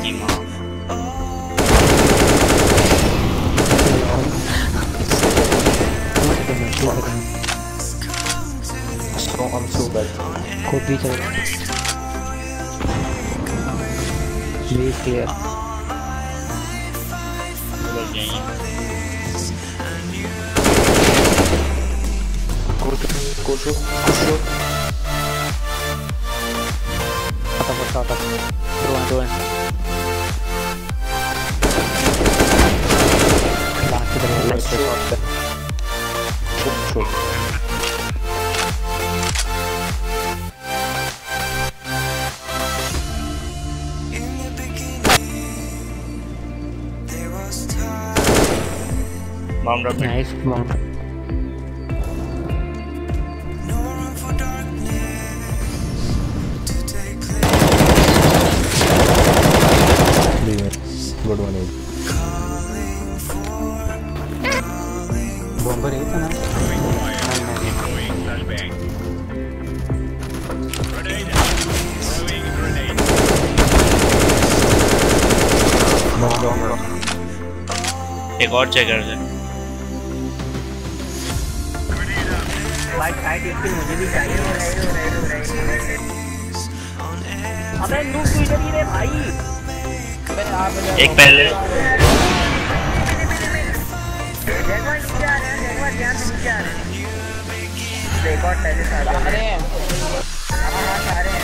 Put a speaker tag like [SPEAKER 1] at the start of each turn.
[SPEAKER 1] anymore.
[SPEAKER 2] Strong arm so bad.
[SPEAKER 1] Could be. Be clear. Koşu, koşu,
[SPEAKER 2] koşu.
[SPEAKER 1] Atak, atak,
[SPEAKER 2] atak. Duran, duran.
[SPEAKER 3] Bomb drop it.
[SPEAKER 1] Nice bomb.
[SPEAKER 2] Good one, Abe.
[SPEAKER 1] Bomber है ना?
[SPEAKER 4] Deploying flashbang. Grenade out. Throwing
[SPEAKER 5] white side इसकी मुझे भी चाहिए हो हो हो हो अबे नू तू इधर ही
[SPEAKER 3] एक पहले
[SPEAKER 5] हैं हैं देखो पहले सारे